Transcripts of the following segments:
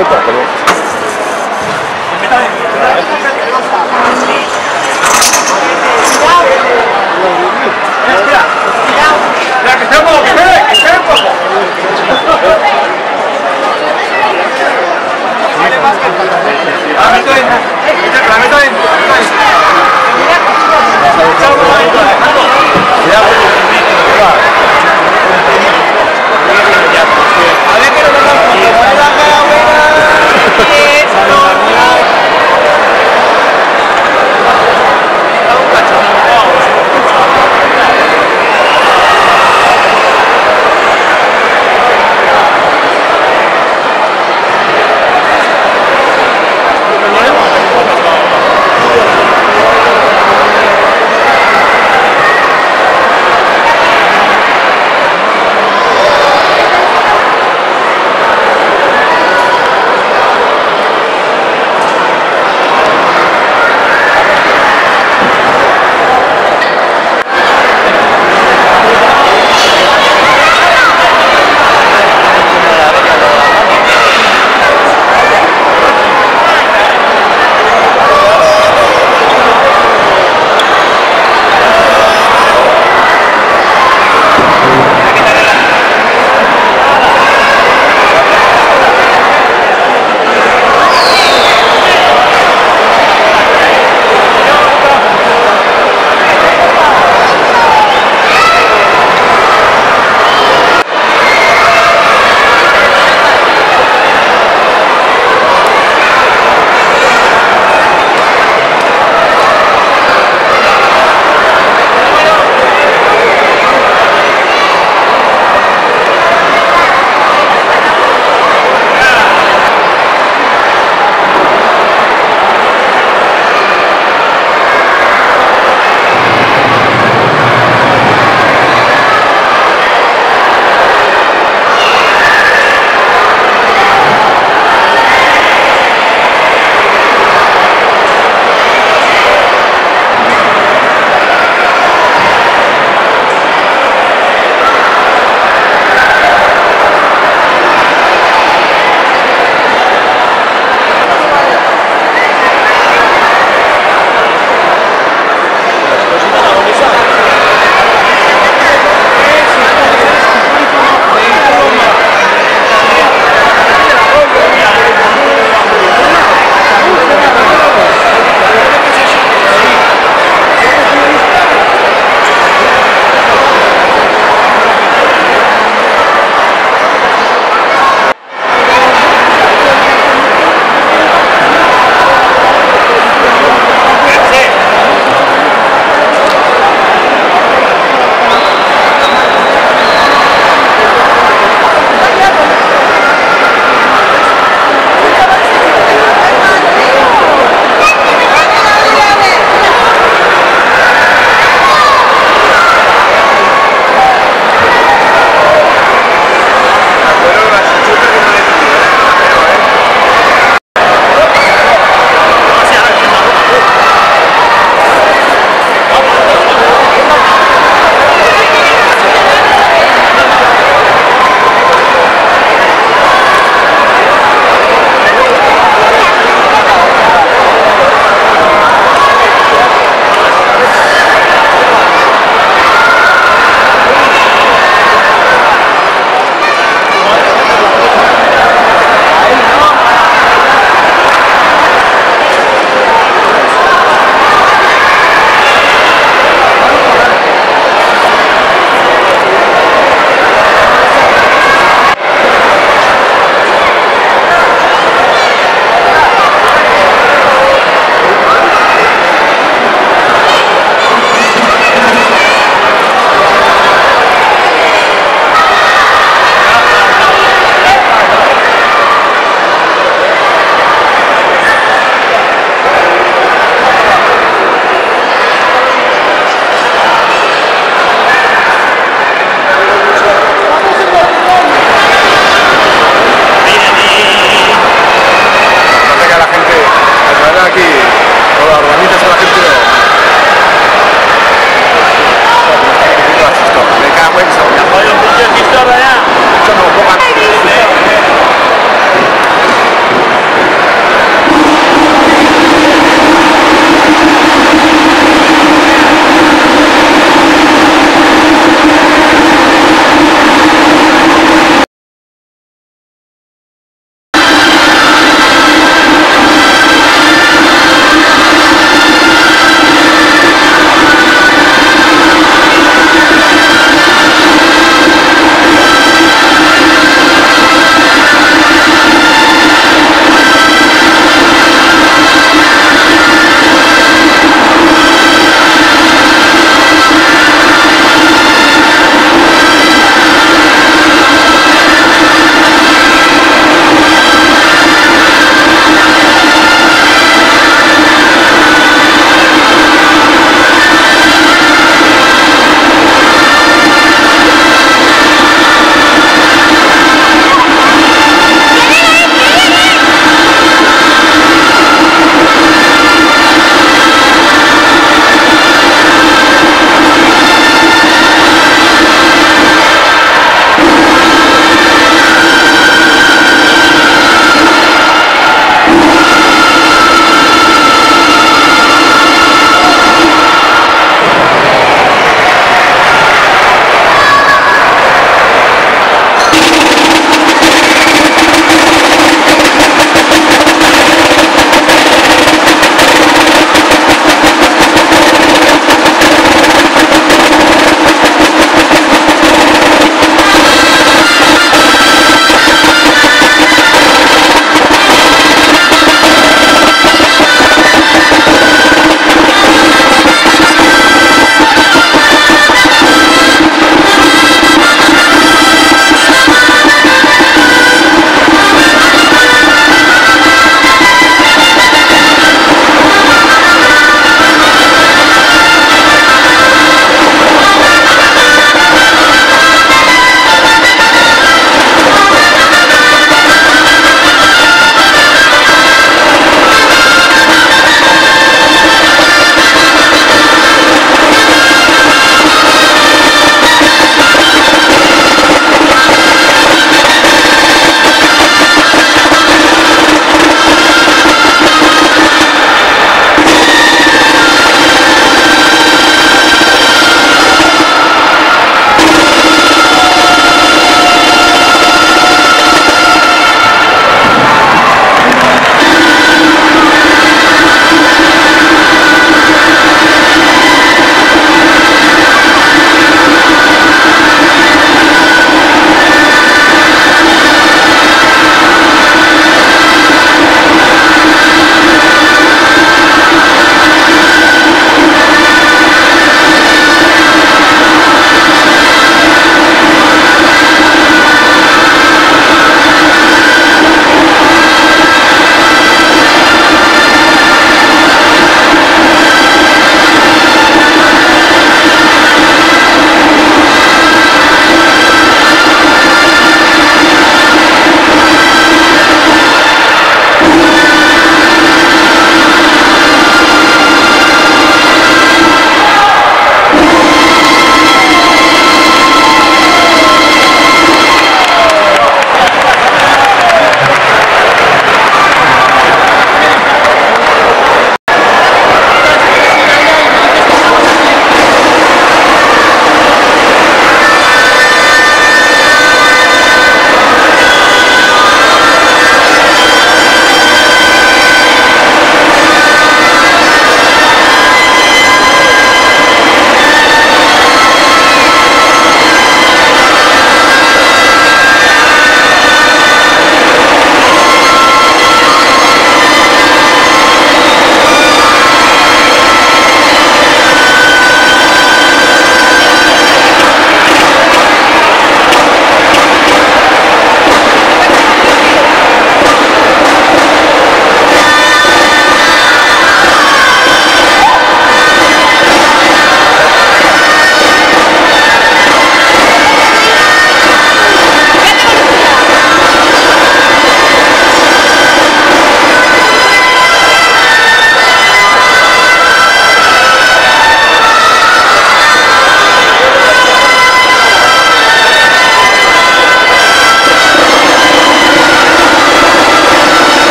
Epa, perdón. Ya, Yeah.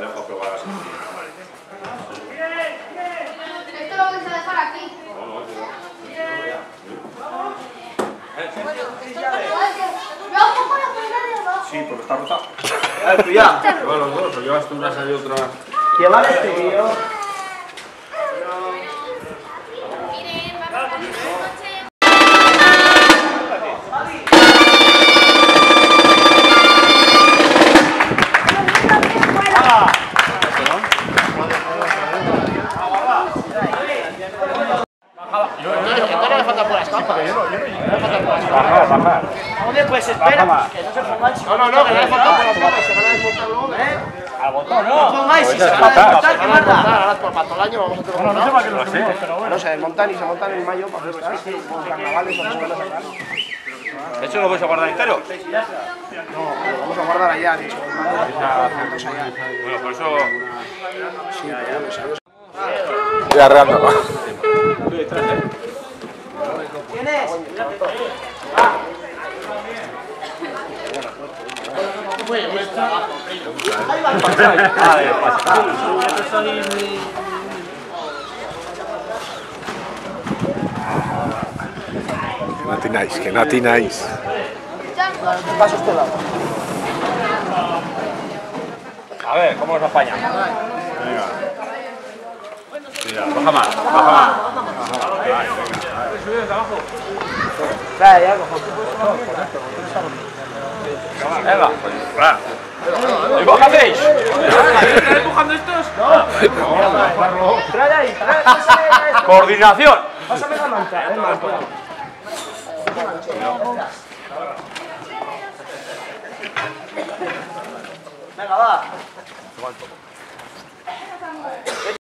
tendrán para probar las Esto lo vais a dejar aquí. No, no, Sí, porque está rota. Tú ya. Los llevas tú una y otra. Que no se pongan si no, no, no, que no le falta por la cama y se van a desmontar luego. ¿Eh? Al botón, no. No pongáis, si se van a desmontar, ¿qué más da? Ahora por todo el año vamos a tener No, no sé para qué lo hacemos, pero bueno. se desmontan y se montan en mayo para fiestas, por carnavales o cosas de sacar. ¿De hecho lo vais a guardar entero? No, lo vamos a guardar allá, dicho. Bueno, por eso. Sí, pero bueno, ¿sabes? Voy arreando. ¿Quién es? No atináis, que no atináis. Paso este lado. A ver, ¿cómo nos apaña? Venga. Mira, baja más, baja más. Ya, cojo. Venga, pues. ¿Y vos qué hacéis? ¿Están empujando estos? Trae ahí, trae. Coordinación. Pásame la manta. Venga, va.